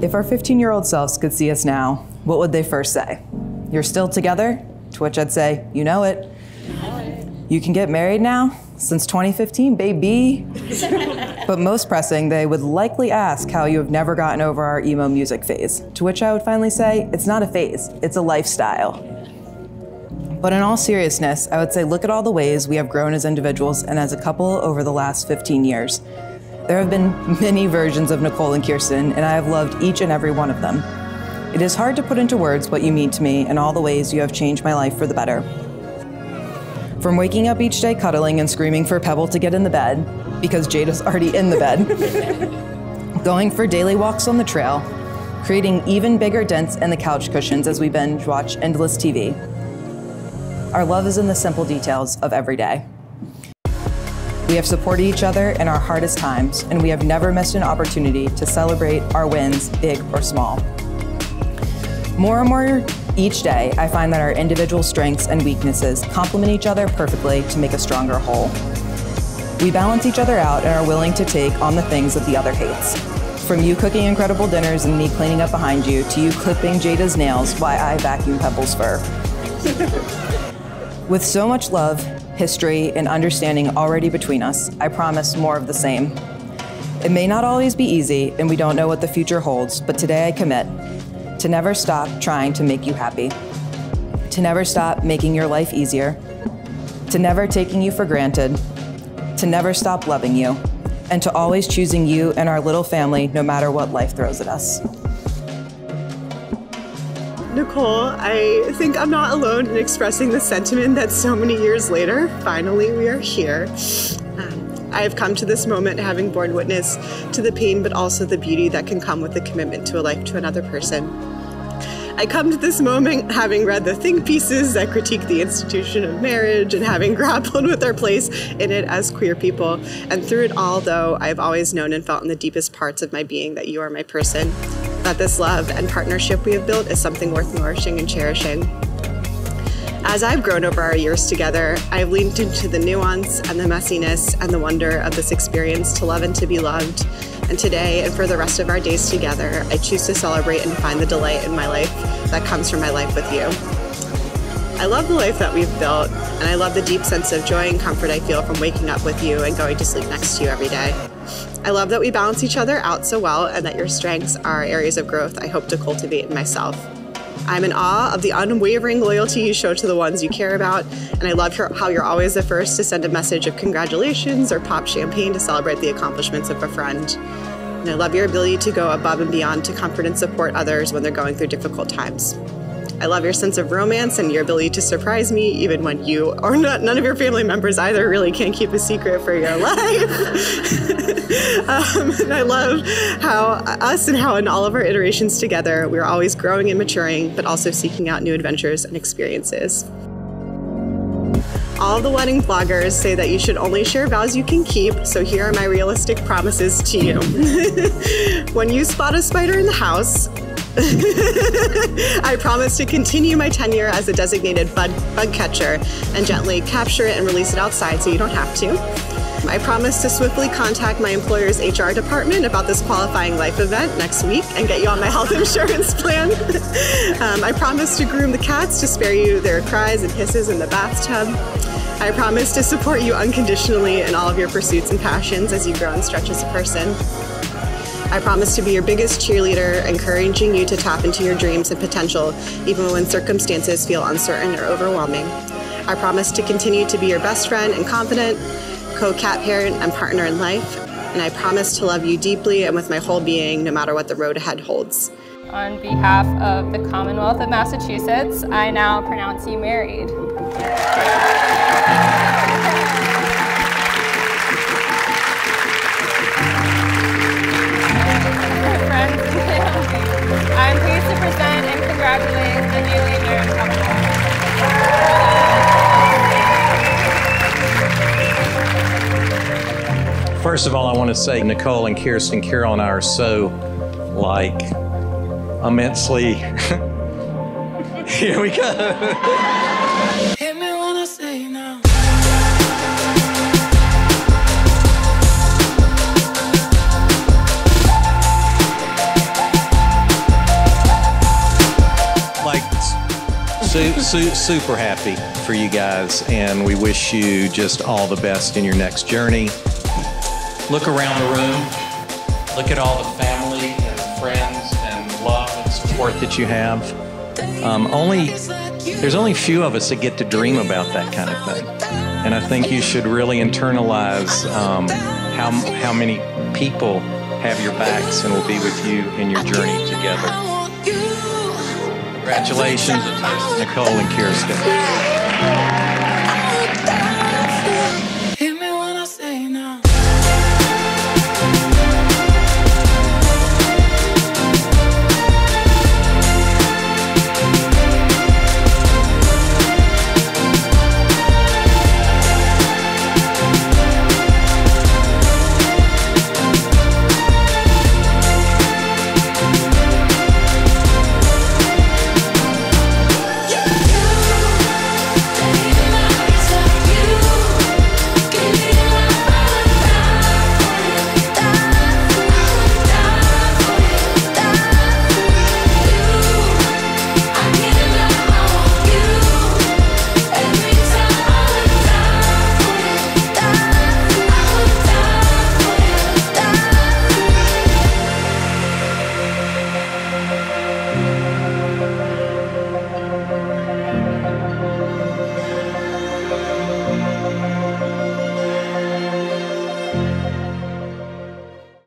If our 15 year old selves could see us now, what would they first say? You're still together? To which I'd say, You know it. You can get married now? Since 2015, baby. but most pressing, they would likely ask how you have never gotten over our emo music phase. To which I would finally say, It's not a phase, it's a lifestyle. But in all seriousness, I would say look at all the ways we have grown as individuals and as a couple over the last 15 years. There have been many versions of Nicole and Kirsten, and I have loved each and every one of them. It is hard to put into words what you mean to me and all the ways you have changed my life for the better. From waking up each day cuddling and screaming for Pebble to get in the bed, because Jada's already in the bed, going for daily walks on the trail, creating even bigger dents in the couch cushions as we binge watch endless TV. Our love is in the simple details of every day. We have supported each other in our hardest times, and we have never missed an opportunity to celebrate our wins, big or small. More and more each day, I find that our individual strengths and weaknesses complement each other perfectly to make a stronger whole. We balance each other out and are willing to take on the things that the other hates. From you cooking incredible dinners and me cleaning up behind you, to you clipping Jada's nails while I vacuum Pebble's fur. With so much love, history, and understanding already between us, I promise more of the same. It may not always be easy, and we don't know what the future holds, but today I commit to never stop trying to make you happy, to never stop making your life easier, to never taking you for granted, to never stop loving you, and to always choosing you and our little family no matter what life throws at us. Nicole, I think I'm not alone in expressing the sentiment that so many years later, finally we are here. Um, I have come to this moment having borne witness to the pain, but also the beauty that can come with the commitment to a life to another person. I come to this moment having read the think pieces that critique the institution of marriage and having grappled with our place in it as queer people. And through it all, though, I've always known and felt in the deepest parts of my being that you are my person that this love and partnership we have built is something worth nourishing and cherishing. As I've grown over our years together, I've leaned into the nuance and the messiness and the wonder of this experience to love and to be loved. And today and for the rest of our days together, I choose to celebrate and find the delight in my life that comes from my life with you. I love the life that we've built, and I love the deep sense of joy and comfort I feel from waking up with you and going to sleep next to you every day. I love that we balance each other out so well and that your strengths are areas of growth I hope to cultivate in myself. I'm in awe of the unwavering loyalty you show to the ones you care about, and I love how you're always the first to send a message of congratulations or pop champagne to celebrate the accomplishments of a friend. And I love your ability to go above and beyond to comfort and support others when they're going through difficult times. I love your sense of romance and your ability to surprise me, even when you or not, none of your family members either really can't keep a secret for your life. um, and I love how us and how in all of our iterations together, we're always growing and maturing, but also seeking out new adventures and experiences. All the wedding bloggers say that you should only share vows you can keep, so here are my realistic promises to you. when you spot a spider in the house, I promise to continue my tenure as a designated bug, bug catcher and gently capture it and release it outside so you don't have to. I promise to swiftly contact my employer's HR department about this qualifying life event next week and get you on my health insurance plan. um, I promise to groom the cats to spare you their cries and hisses in the bathtub. I promise to support you unconditionally in all of your pursuits and passions as you grow and stretch as a person. I promise to be your biggest cheerleader, encouraging you to tap into your dreams and potential, even when circumstances feel uncertain or overwhelming. I promise to continue to be your best friend and confident, co cat parent and partner in life. And I promise to love you deeply and with my whole being, no matter what the road ahead holds. On behalf of the Commonwealth of Massachusetts, I now pronounce you married. First of all, I want to say Nicole and Kirsten, Carol and I are so like immensely. Here we go. super happy for you guys, and we wish you just all the best in your next journey. Look around the room. Look at all the family and friends and love and support that you have. Um, only there's only a few of us that get to dream about that kind of thing, and I think you should really internalize um, how how many people have your backs and will be with you in your journey together. Congratulations, Nicole and Kirsten.